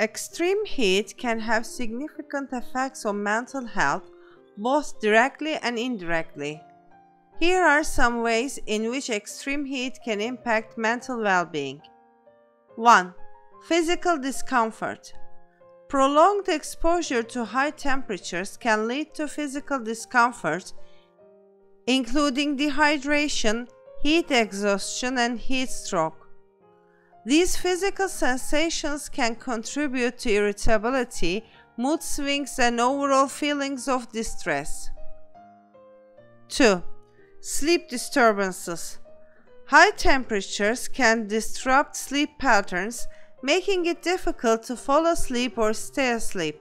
Extreme heat can have significant effects on mental health, both directly and indirectly. Here are some ways in which extreme heat can impact mental well-being. 1. Physical discomfort. Prolonged exposure to high temperatures can lead to physical discomfort, including dehydration, heat exhaustion, and heat stroke. These physical sensations can contribute to irritability, mood swings, and overall feelings of distress. 2. Sleep disturbances. High temperatures can disrupt sleep patterns, making it difficult to fall asleep or stay asleep.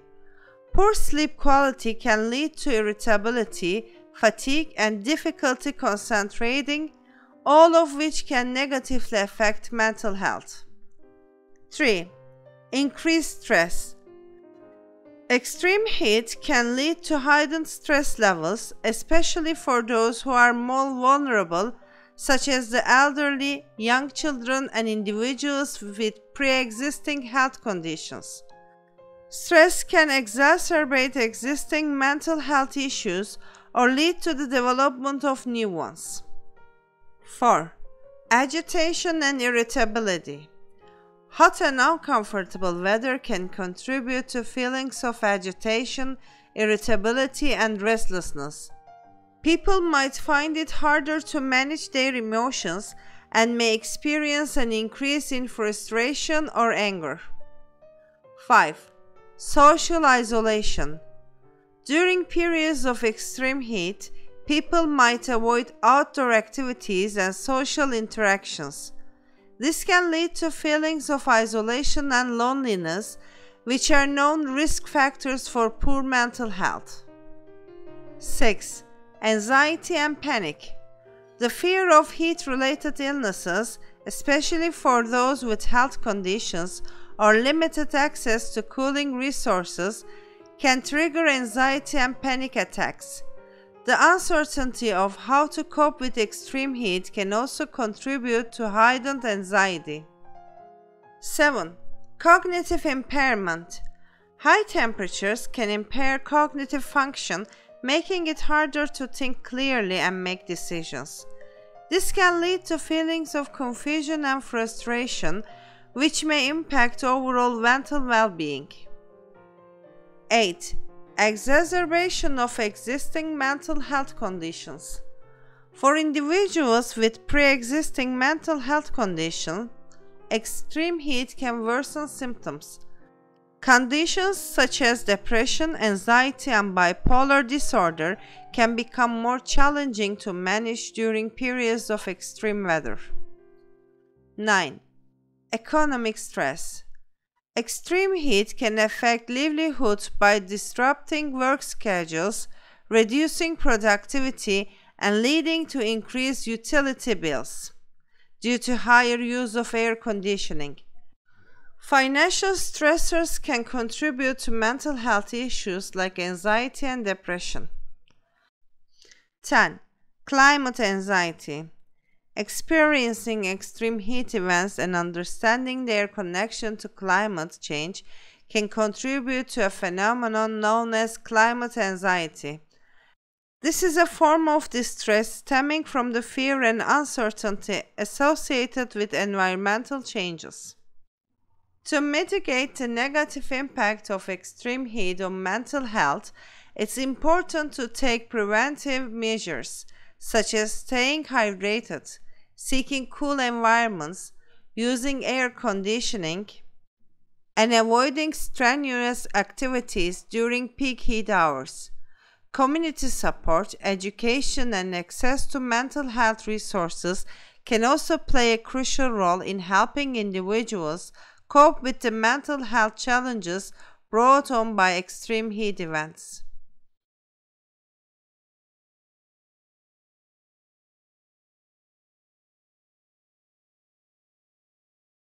Poor sleep quality can lead to irritability, fatigue, and difficulty concentrating, all of which can negatively affect mental health. 3. Increased stress. Extreme heat can lead to heightened stress levels, especially for those who are more vulnerable, such as the elderly, young children, and individuals with pre-existing health conditions. Stress can exacerbate existing mental health issues or lead to the development of new ones. 4. Agitation and irritability. Hot and uncomfortable weather can contribute to feelings of agitation, irritability, and restlessness. People might find it harder to manage their emotions and may experience an increase in frustration or anger. 5. Social isolation. During periods of extreme heat, people might avoid outdoor activities and social interactions. This can lead to feelings of isolation and loneliness, which are known risk factors for poor mental health. 6. Anxiety and panic. The fear of heat related illnesses, especially for those with health conditions or limited access to cooling resources, can trigger anxiety and panic attacks. The uncertainty of how to cope with extreme heat can also contribute to heightened anxiety. 7. Cognitive impairment. High temperatures can impair cognitive function, making it harder to think clearly and make decisions. This can lead to feelings of confusion and frustration, which may impact overall mental well being. 8 exacerbation of existing mental health conditions. For individuals with pre-existing mental health conditions, extreme heat can worsen symptoms. Conditions such as depression, anxiety, and bipolar disorder can become more challenging to manage during periods of extreme weather. 9. Economic stress Extreme heat can affect livelihoods by disrupting work schedules, reducing productivity, and leading to increased utility bills due to higher use of air conditioning. Financial stressors can contribute to mental health issues like anxiety and depression. 10. Climate anxiety. Experiencing extreme heat events and understanding their connection to climate change can contribute to a phenomenon known as climate anxiety. This is a form of distress stemming from the fear and uncertainty associated with environmental changes. To mitigate the negative impact of extreme heat on mental health, it's important to take preventive measures such as staying hydrated, seeking cool environments, using air conditioning, and avoiding strenuous activities during peak heat hours. Community support, education, and access to mental health resources can also play a crucial role in helping individuals cope with the mental health challenges brought on by extreme heat events.